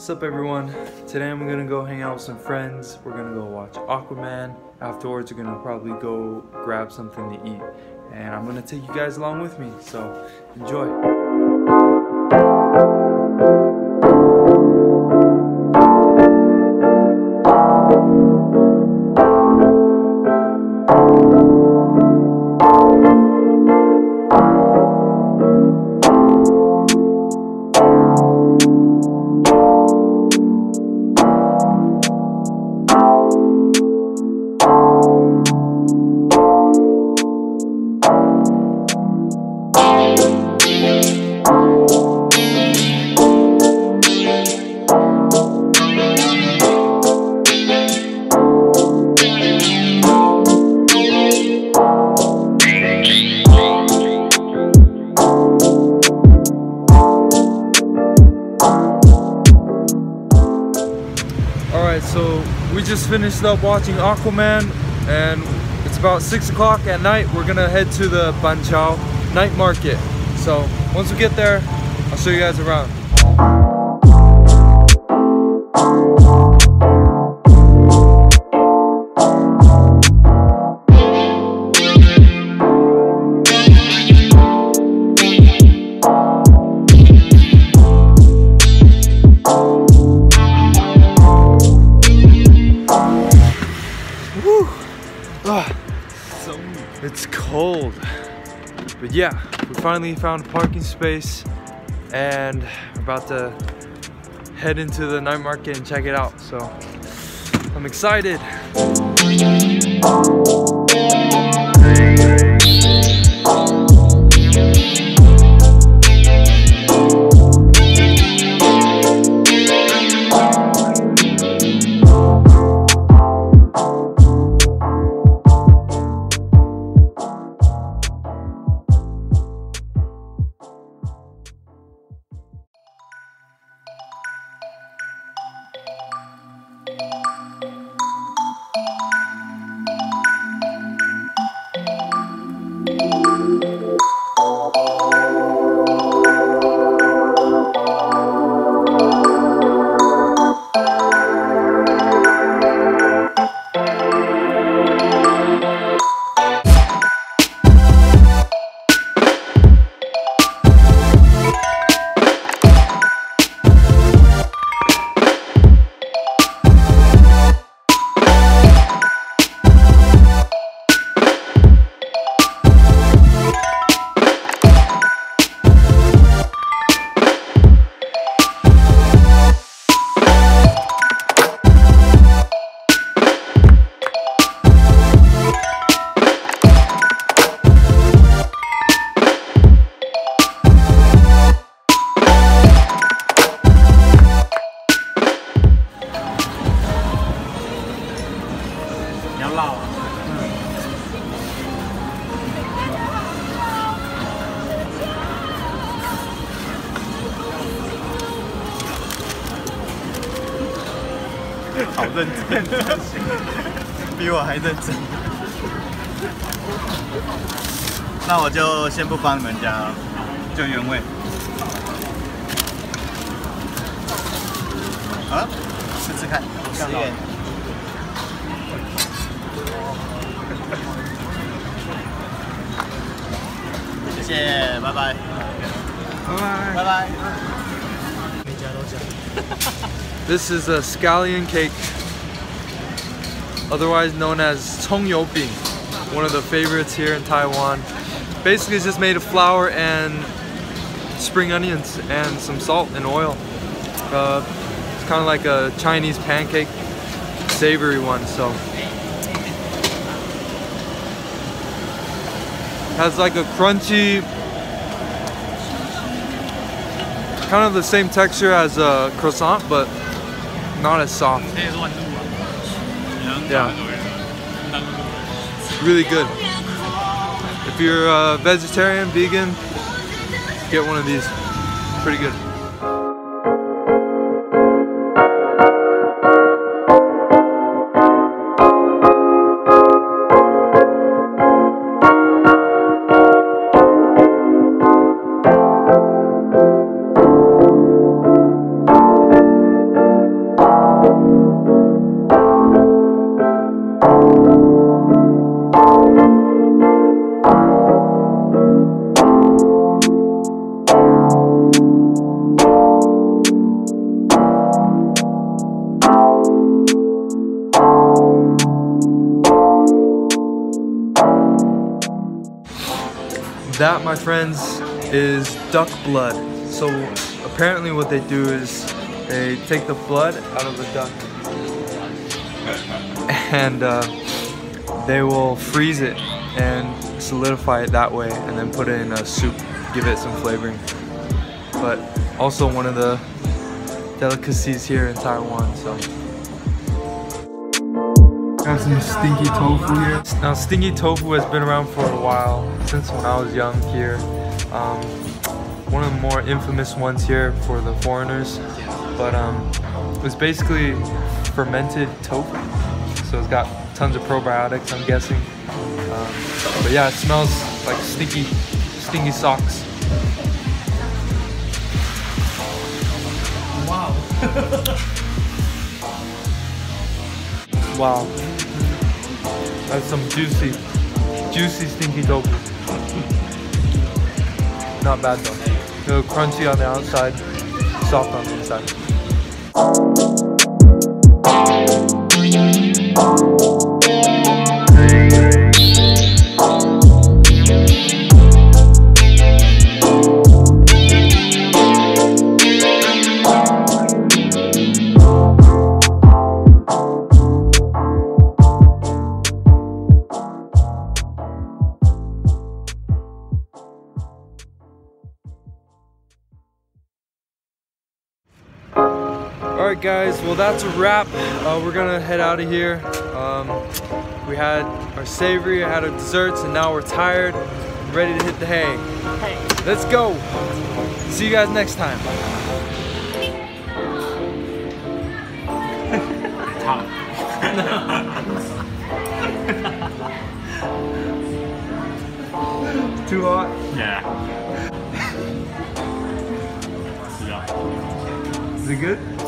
What's up everyone? Today I'm gonna go hang out with some friends. We're gonna go watch Aquaman. Afterwards we're gonna probably go grab something to eat. And I'm gonna take you guys along with me, so enjoy. So we just finished up watching Aquaman and it's about 6 o'clock at night. We're gonna head to the Banqiao night market. So once we get there, I'll show you guys around. Ah, it's cold. But yeah, we finally found a parking space and we're about to head into the night market and check it out. So I'm excited. 好认真，比我还认真。那我就先不帮你们加，就原味。啊，试试看，十元。谢谢，拜拜。拜拜。拜拜。每家都讲。This is a scallion cake, otherwise known as Cong You Bing, one of the favorites here in Taiwan. Basically it's just made of flour and spring onions and some salt and oil. Uh, it's kind of like a Chinese pancake, savory one, so. Has like a crunchy, kind of the same texture as a croissant, but not as soft. Yeah. Really good. If you're a vegetarian, vegan, get one of these. Pretty good. That, my friends, is duck blood. So apparently what they do is they take the blood out of the duck and uh, they will freeze it and solidify it that way and then put it in a soup, give it some flavoring. But also one of the delicacies here in Taiwan, so. Got some stinky tofu here. Now stinky tofu has been around for a while, since when I was young here. Um, one of the more infamous ones here for the foreigners. But um, it's basically fermented tofu. So it's got tons of probiotics, I'm guessing. Um, but yeah, it smells like stinky, stinky socks. Wow. Wow. That's some juicy, juicy stinky tofu. Not bad though. A little crunchy on the outside, soft on the inside. right, guys. Well, that's a wrap. Uh, we're gonna head out of here. Um, we had our savory, I had our desserts, and now we're tired, ready to hit the hay. Let's go. See you guys next time. Too hot? Yeah. Is it good?